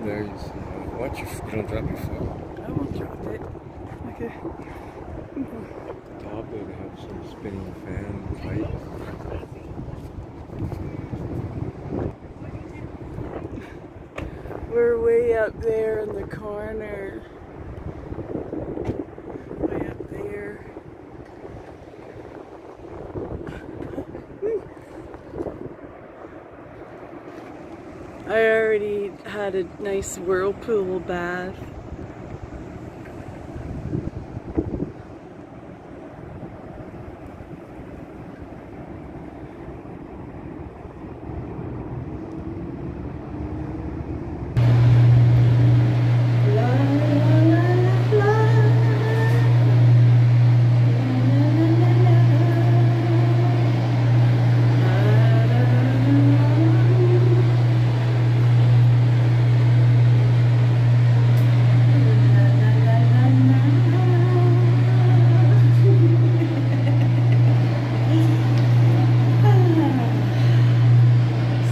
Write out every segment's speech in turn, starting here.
you see. Watch your, you don't drop your phone. I won't drop it. Okay. The top they have some spinning fan lights. We're way up there in the corner. Way up there. I already had a nice whirlpool bath.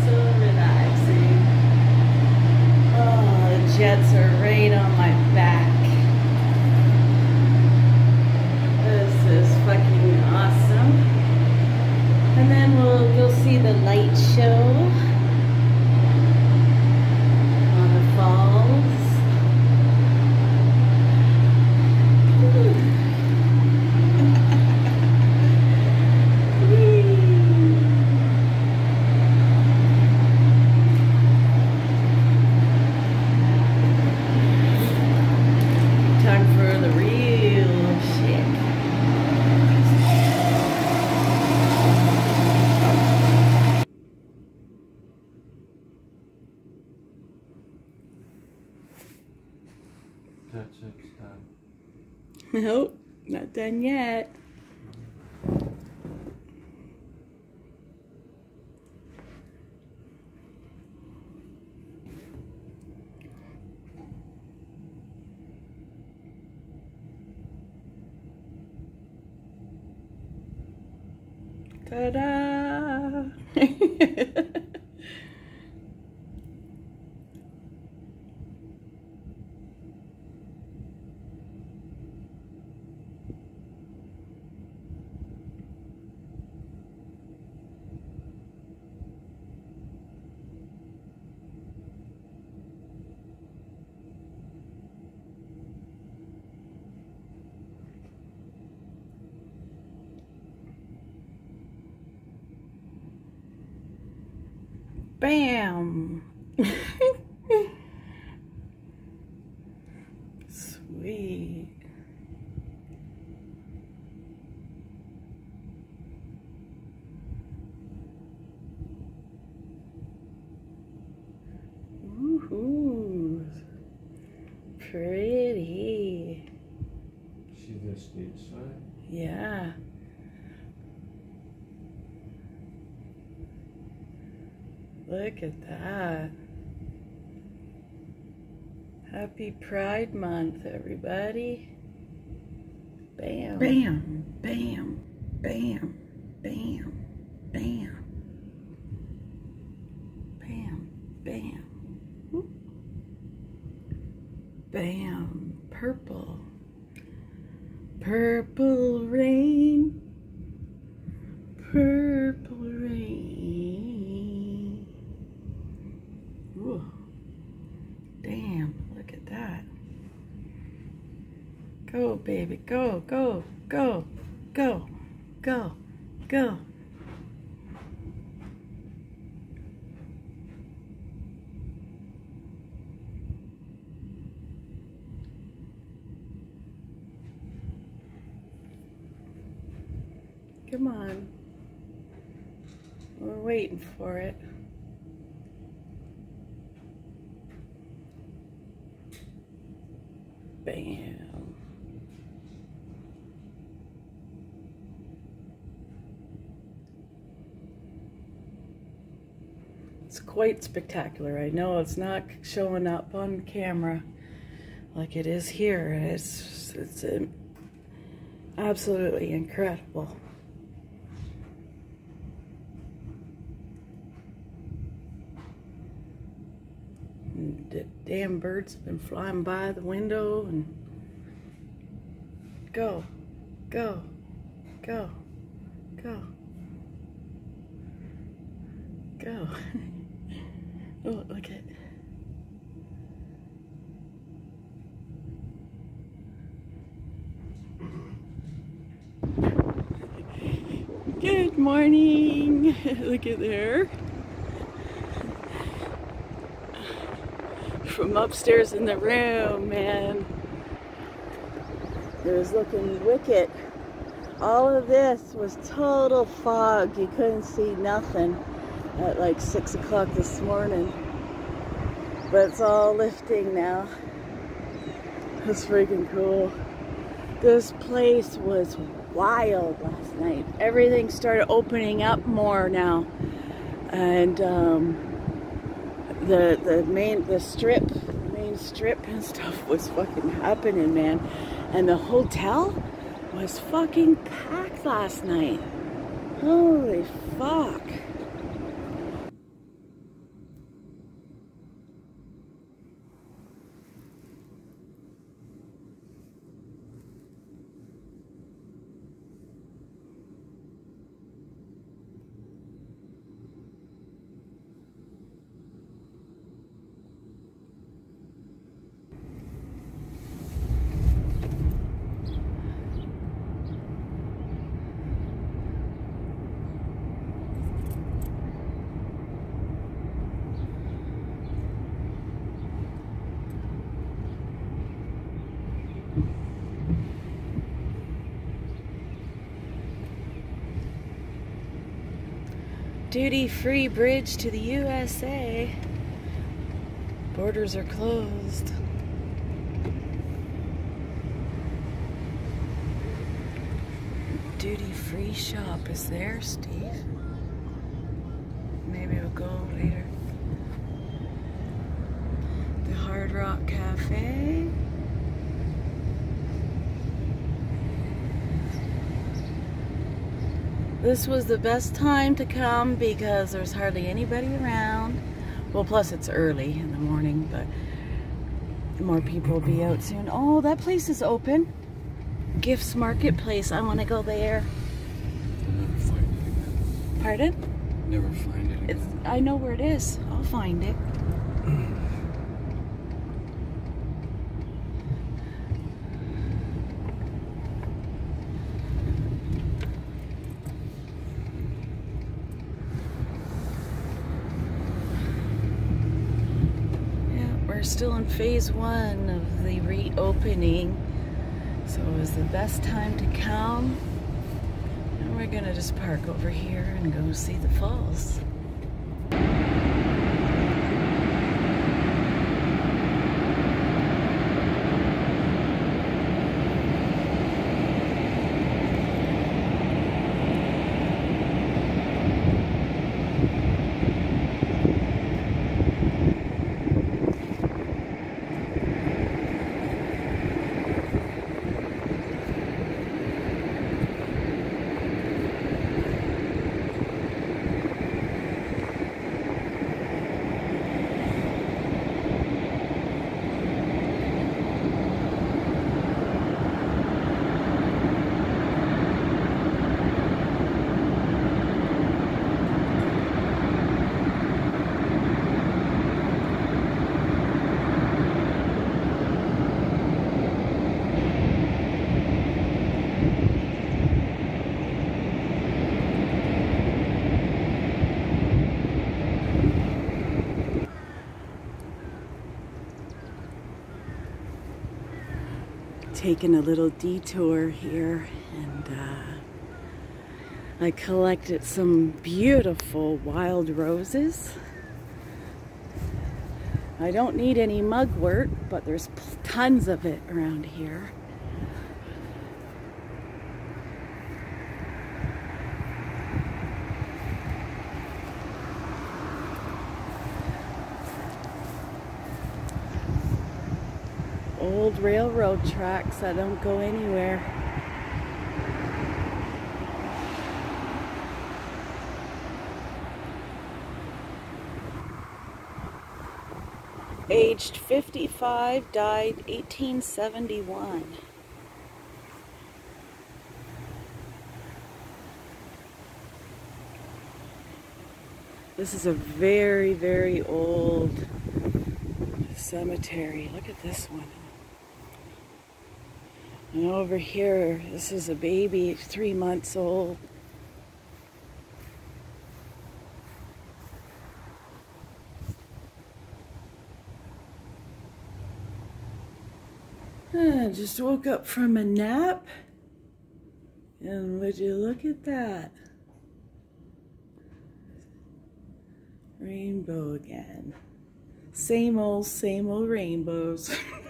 So relaxing. Oh, the jets are right on my back. This is fucking awesome. And we'll see the light show on the falls. Whee! Time for the real shit. That's it, done. Nope, not done yet. Ta-da! Bam! Sweet. Pretty. See the stateside? Yeah. Look at that. Happy Pride Month, everybody. Bam. Bam, bam, bam, bam, bam. Bam, bam. Bam. Purple. Purple rain. Purple rain. Ooh. Damn, look at that. Go, baby, go, go, go, go, go, go. Come on. We're waiting for it. Bam. It's quite spectacular. I know it's not showing up on camera like it is here. It's, it's um, absolutely incredible. Damn birds have been flying by the window and go, go, go, go, go. oh, look at Good morning. Look at there. From upstairs in the room, man. It was looking wicked. All of this was total fog. You couldn't see nothing at like 6 o'clock this morning. But it's all lifting now. It's freaking cool. This place was wild last night. Everything started opening up more now, and um, the the main the strip, main strip and stuff was fucking happening, man. And the hotel was fucking packed last night. Holy fuck. Duty free bridge to the USA. Borders are closed. Duty free shop is there, Steve. Maybe we'll go later. The Hard Rock Cafe. This was the best time to come because there's hardly anybody around. Well, plus it's early in the morning, but more people will be out soon. Oh, that place is open. Gifts Marketplace. I want to go there. Never find it again. Pardon? Never find it It's. I know where it is. I'll find it. Yeah, we're still in phase one of the reopening. So it was the best time to come. And we're gonna just park over here and go see the falls. Taking a little detour here and uh, I collected some beautiful wild roses. I don't need any mugwort, but there's tons of it around here. Old railroad tracks that don't go anywhere. Aged 55, died 1871. This is a very, very old cemetery. Look at this one. And over here, this is a baby, three months old. Just woke up from a nap. And would you look at that? Rainbow again. Same old, same old rainbows.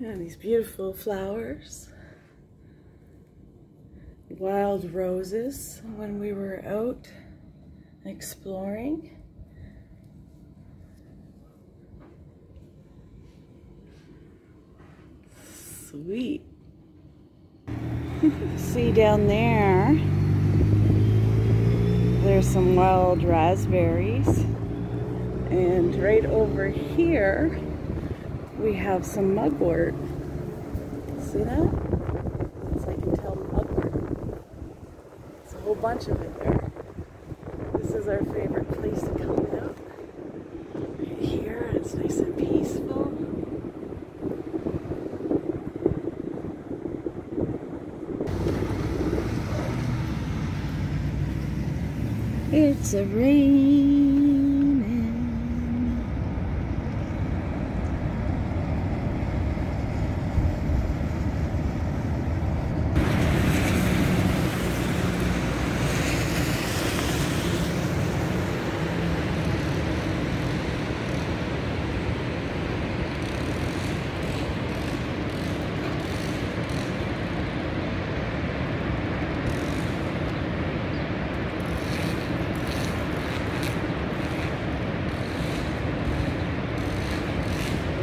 and these beautiful flowers. Wild roses when we were out exploring. Sweet. See down there, there's some wild raspberries. And right over here, we have some mugwort. See that? It's I can tell mugwort. It's a whole bunch of it there. This is our favorite place to come out. Right here, it's nice and peaceful. It's a raining.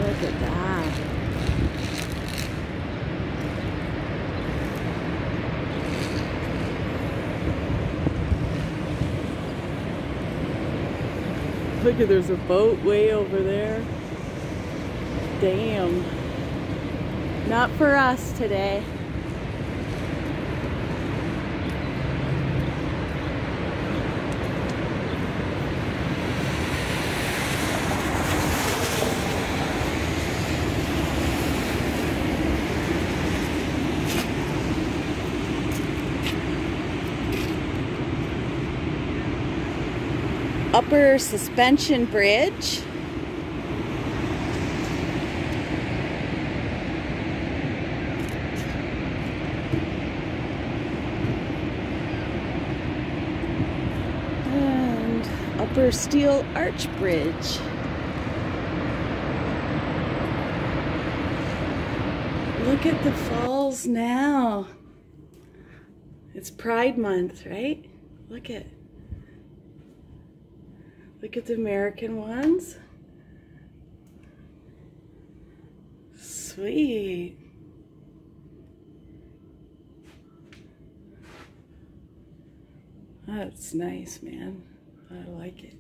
Look at that. Look at there's a boat way over there. Damn. Not for us today. Upper Suspension Bridge. And Upper Steel Arch Bridge. Look at the falls now. It's Pride Month, right? Look at Look at the American ones. Sweet. That's nice, man. I like it.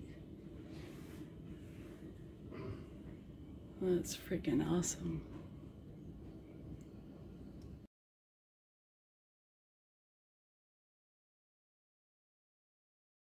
That's freaking awesome.